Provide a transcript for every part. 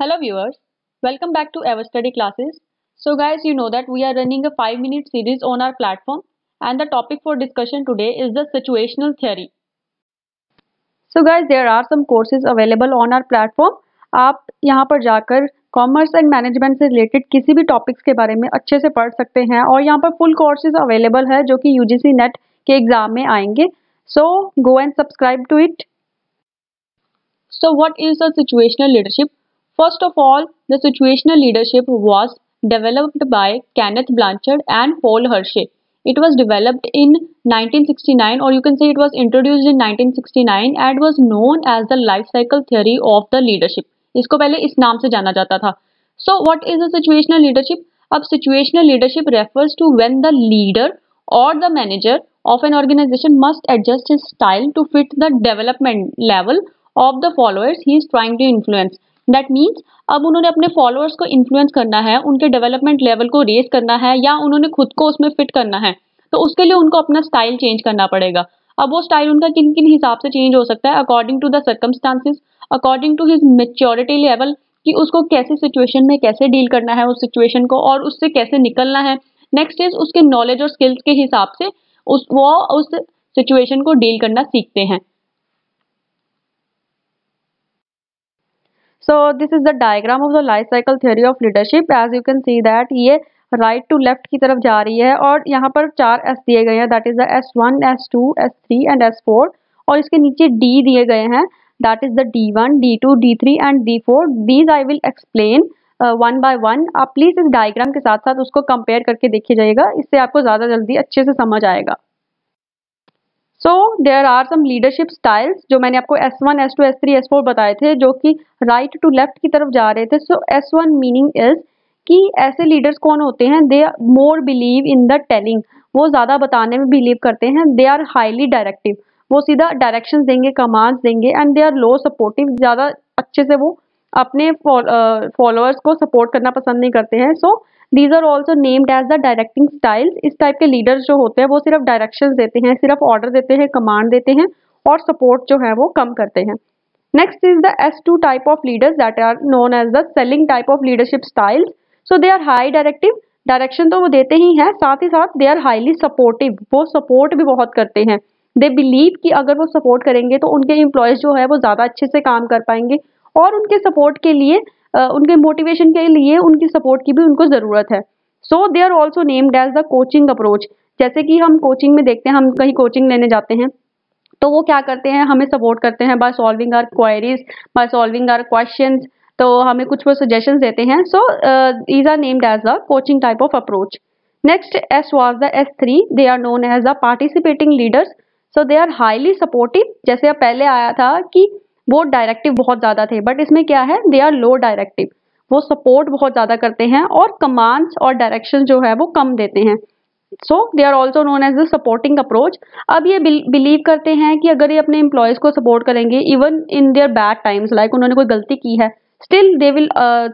Hello viewers, welcome back to Ever Study classes. So guys, you know that we are running a 5 minute series on our platform and the topic for discussion today is the situational theory. So guys, there are some courses available on our platform. आप यहाँ पर जाकर commerce and management से related किसी भी topics के बारे में अच्छे से पढ़ सकते हैं और यहाँ पर फुल कोर्सेज अवेलेबल है जो कि यूजीसी नेट के एग्ज़ाम में आएँगे so go and subscribe to it So what is the situational leadership? First of all, the situational leadership was developed by Kenneth Blanchard and Paul Hershey. It was developed in 1969 or you can say it was introduced in 1969 and was known as the life cycle theory of the leadership. इसको पहले इस नाम से जाना जाता था So what is the situational leadership? अब situational leadership refers to when the leader or the manager of an organization must adjust his style to fit the development level of the followers he is trying to influence. that means अब उन्होंने अपने followers को influence करना है, उनके development level को race करना है, या उन्होंने खुद को उसमें फिट करना है तो उसके लिए उनको अपना स्टाइल चेंज करना पड़ेगा। अब वो स्टाइल उनका किन किन हिसाब से चेंज हो सकता है? According to the circumstances according to his maturity level कि उसको कैसे सिचुएशन में कैसे डील करना है उस सिचुएशन को, और उससे कैसे निकलना है। नेक्स्ट इज़ उसके नॉलेज और स्किल्स के हिसाब से उस, वो उस सिचुएशन को डील करना सीखते हैं। So, this is the diagram of the life cycle theory of leadership. As you can see that ये राइट टू लेफ़्ट की तरफ़ जा रही है और यहाँ पर चार एस दिए गए हैं. That is the S one S two S three and S four और इसके नीचे डी दिए गए हैं. That is the D one D two D three and D four these I will explain one by one आप please इस diagram के साथ साथ उसको कंपेयर करके देखिए जाइएगा. इससे आपको ज़्यादा जल्दी अच्छे से समझ आएगा. So there are some leadership styles जो मैंने आपको S one S two S three S four बताए थे, जो कि राइट टू लेफ़्ट की तरफ़ जा रहे थे। So S one meaning is कि ऐसे लीडर्स कौन होते हैं? They more believe in the telling वो ज़्यादा बताने में बिलीव करते हैं। दे आर हाईली डायरेक्टिव वो सीधा डायरेक्शन देंगे कमांड्स देंगे and they are low supportive ज़्यादा अच्छे से वो अपने फॉलोअर्स को सपोर्ट करना पसंद नहीं करते हैं। So these are also named as the directing styles इस टाइप के लीडर्स जो होते हैं, वो सिर्फ़ डायरेक्शन देते हैं, सिर्फ़ ऑर्डर देते हैं कमांड देते हैं और सपोर्ट जो है वो कम करते हैं। Next is the S two type of leaders that are known as the selling type of leadership styles so they are high directive direction तो वो देते ही हैं, साथ ही साथ दे आर हाईली सपोर्टिव वो सपोर्ट भी बहुत करते हैं। दे बिलीव कि अगर वो सपोर्ट करेंगे तो उनके एम्प्लॉयज़ जो है वो ज़्यादा अच्छे से काम कर पाएँगे और उनके सपोर्ट के लिए उनके मोटिवेशन के लिए, उनकी सपोर्ट की भी उनको ज़रूरत है। So they are also named as the coaching approach जैसे कि हम कोचिंग में देखते हैं, हम कहीं कोचिंग लेने जाते हैं तो वो क्या करते हैं, हमें सपोर्ट करते हैं by solving our queries by solving our question तो हमें कुछ वो सजेशन देते हैं। So these are named as the coaching type of approach next S was the S three they are known as the participating leaders so they are highly supportive जैसे पहले आया था कि वो डायरेक्टिव बहुत ज़्यादा थे बट इसमें क्या है? दे आर लो डायरेक्टिव वो सपोर्ट बहुत ज़्यादा करते हैं और कमांड्स और डायरेक्शन जो है वो कम देते हैं। So they are also known as the supporting approach अब ये बिलीव करते हैं कि अगर ये अपने एम्प्लॉयज़ को सपोर्ट करेंगे even in their bad times like उन्होंने कोई गलती की है still they will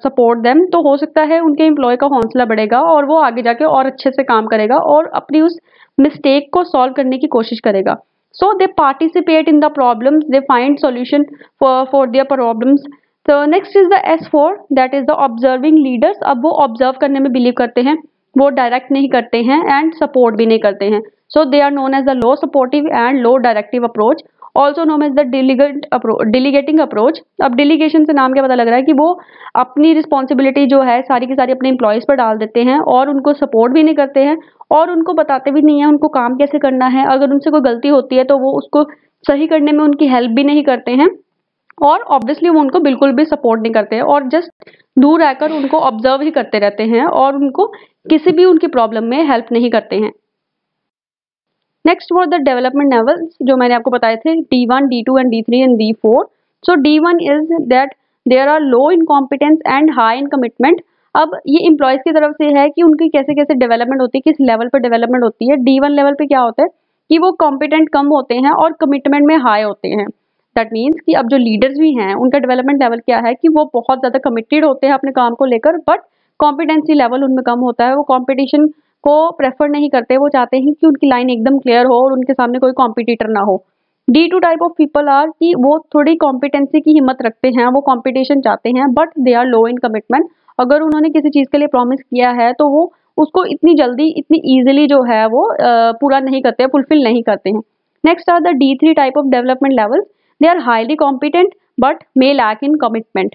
support them तो हो सकता है उनके एम्प्लॉय का हौसला बढ़ेगा और वो आगे जाके और अच्छे से काम करेगा और अपनी उस मिस्टेक को सॉल्व करने की कोशिश करेगा। So, they participate in the problems. They find solution for for their problems. So, next is the s4 that is the observing leaders. अब वो observe करने में believe करते हैं, वो डायरेक्ट नहीं करते हैं एंड सपोर्ट भी नहीं करते हैं। So they are known as the low supportive and low directive approach also known as the delegate delegating approach अब डिलीगेशन से नाम क्या पता लग रहा है कि वो अपनी रिस्पॉन्सिबिलिटी जो है, सारी की सारी अपने इंप्लॉयज़ पर डाल देते हैं और उनको सपोर्ट भी नहीं करते हैं और उनको बताते भी नहीं है, उनको काम कैसे करना है। अगर उनसे कोई गलती होती है तो वो उसको सही करने में उनकी हेल्प भी नहीं करते हैं। और ऑब्वियसली वो उनको बिल्कुल भी सपोर्ट नहीं करते और जस्ट दूर रहकर उनको ऑब्ज़र्व ही करते रहते हैं और उनको किसी भी उनकी प्रॉब्लम में हेल्प नहीं करते हैं। Next for the development levels जो मैंने आपको बताए थे D one D two and D three and D four so D one is that there are low in competence and high in commitment अब ये इम्प्लॉयज़ की तरफ़ से है कि उनकी कैसे कैसे डेवलपमेंट होती है, किस लेवल पर डेवलपमेंट होती है डी वन लेवल पर क्या होता है कि वो कॉम्पिटेंट कम होते हैं और कमिटमेंट में हाई होते हैं। दैट मीन्स कि अब जो लीडर्स भी हैं, उनका डेवलपमेंट लेवल क्या है कि वो बहुत ज़्यादा कमिटेड होते हैं अपने काम को लेकर बट कॉम्पिटेंसी लेवल उनमें कम होता है। वो कॉम्पिटिशन को प्रेफर नहीं करते, वो चाहते हैं कि उनकी लाइन एकदम क्लियर हो और उनके सामने कोई कॉम्पिटिटर ना हो। D two type of people are कि वो थोड़ी कॉम्पिटेंसी की हिम्मत रखते हैं, वो कॉम्पिटिशन चाहते हैं but they are low in commitment अगर उन्होंने किसी चीज़ के लिए प्रॉमिस किया है तो वो उसको इतनी जल्दी, इतनी ईजिली जो है वो पूरा नहीं करते फुलफिल नहीं करते हैं। Next are the D three type of development levels they are highly competent but may lack in commitment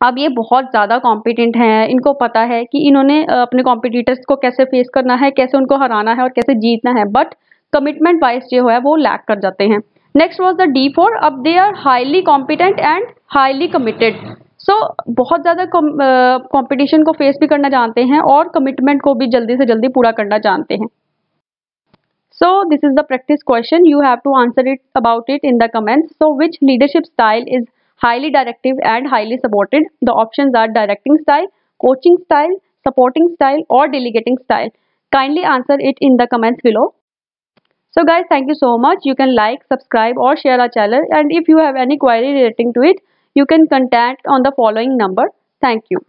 अब ये बहुत ज़्यादा कॉम्पिटेंट हैं। इनको पता है कि इन्होंने अपने कॉम्पिटिटर्स को कैसे फेस करना है, कैसे उनको हराना है और कैसे जीतना है बट कमिटमेंट वाइज जो है वो लैक कर जाते हैं। Next was the D four अब they are highly competent and highly committed so बहुत ज़्यादा कंपटीशन को फेस भी करना जानते हैं और कमिटमेंट को भी जल्दी से जल्दी पूरा करना जानते हैं। So this is the practice question you have to answer it about it in the comments so which leadership style is highly directive and highly supported the option are directing style coaching style supporting style और delegating style kindly answer it in the comments below So, guys, thank you so much. You can like, subscribe, or share our channel. And if you have any query relating to it you can contact on the following number. Thank you.